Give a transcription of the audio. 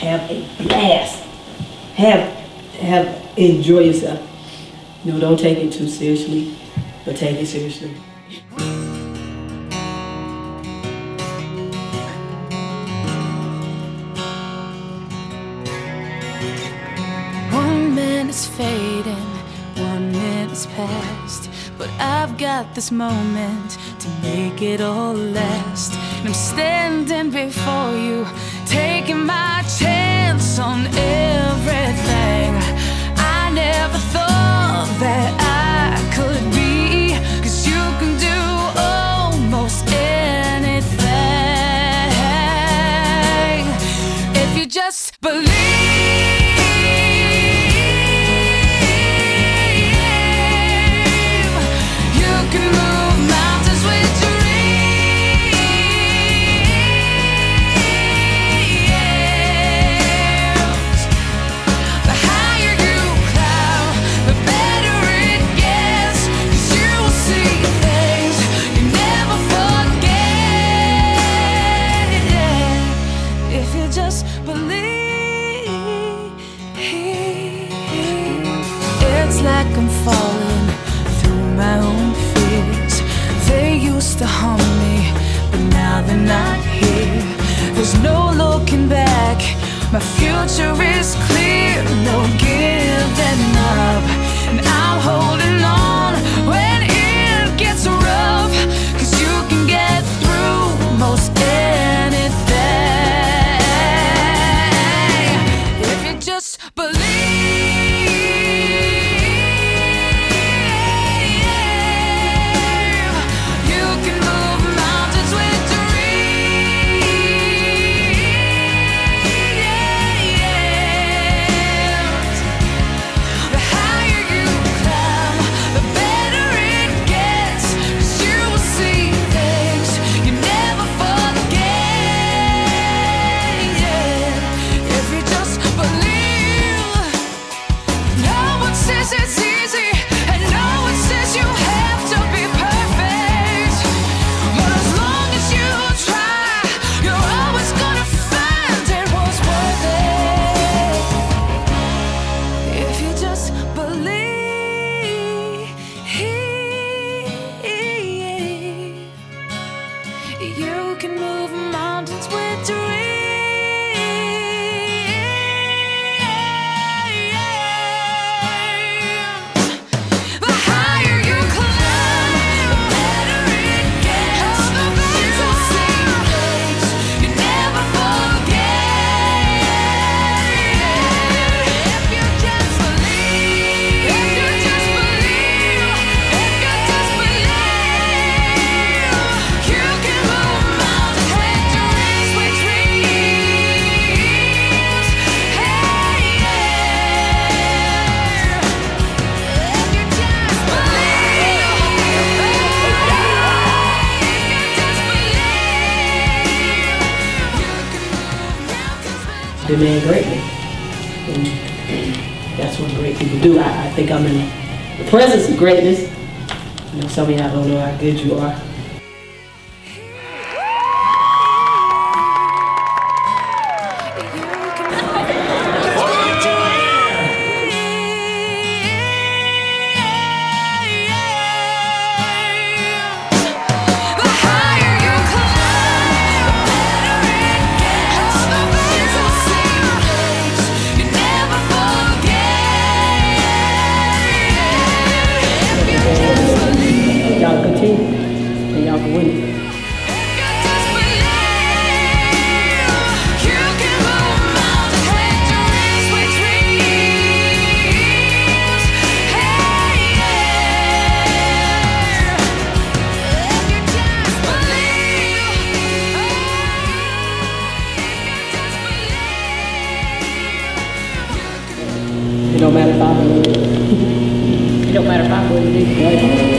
have a blast. Have, have, enjoy yourself. You know, don't take it too seriously, but take it seriously. One minute's fading, one minute's past. But I've got this moment to make it all last. And I'm standing before you, like I'm falling through my own fears. They used to harm me, but now they're not here. There's no looking back. My future is clear, you have to be perfect. But as long as you try, you're always gonna find it was worth it. If you just believe he can move mountains with dreams. Demand greatly. And that's what great people do. I, I think I'm in the presence of greatness. You know, some of y'all don't know how good you are. It don't matter if I win. It